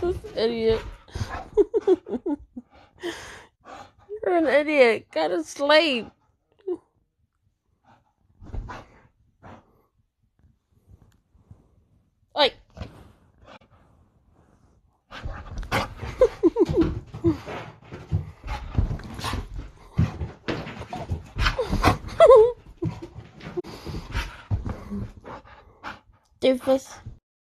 this idiot. You're an idiot. Gotta sleep. doofus.